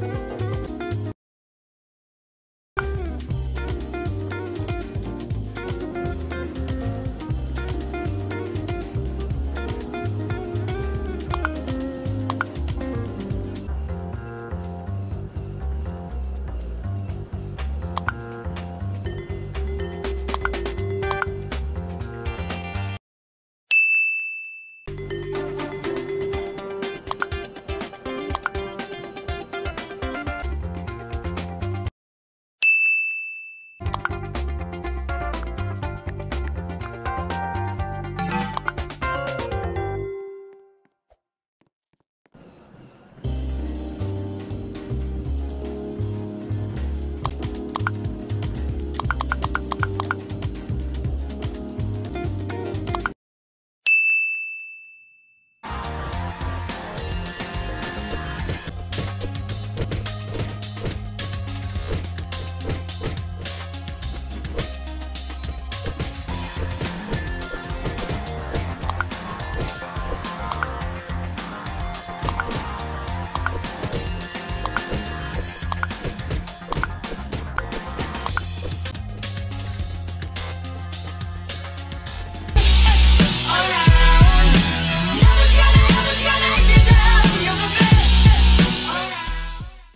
Bye.